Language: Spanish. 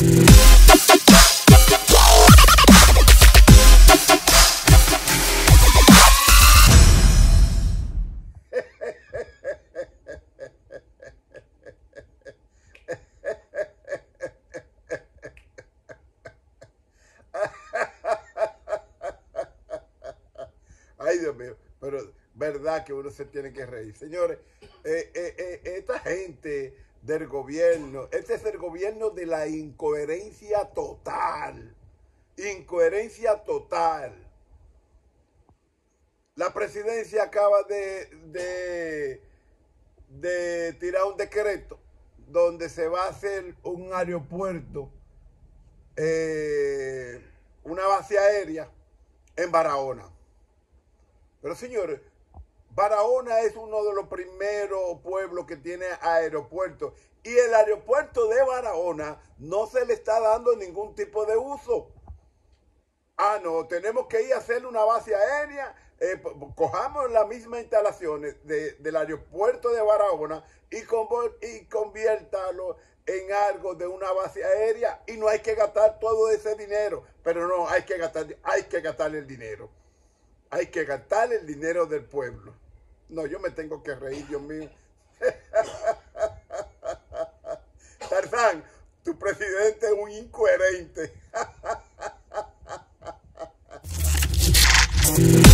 Ay, Dios mío, pero verdad que uno se tiene que reír. Señores, eh, eh, eh, esta gente del gobierno, este es el gobierno de la incoherencia total. Incoherencia total. La presidencia acaba de, de, tirar un decreto donde se va a hacer un aeropuerto, eh, una base aérea en Barahona. Pero señores, Barahona es uno de los primeros pueblos que tiene aeropuerto y el aeropuerto de Barahona no se le está dando ningún tipo de uso. Ah, no, tenemos que ir a hacerle una base aérea, eh, cojamos las mismas instalaciones de, del aeropuerto de Barahona y, y conviértalo en algo de una base aérea y no hay que gastar todo ese dinero, pero no, hay que gastar, hay que gastar el dinero. Hay que gastar el dinero del pueblo. No, yo me tengo que reír, Dios mío. Tarzán, tu presidente es un incoherente.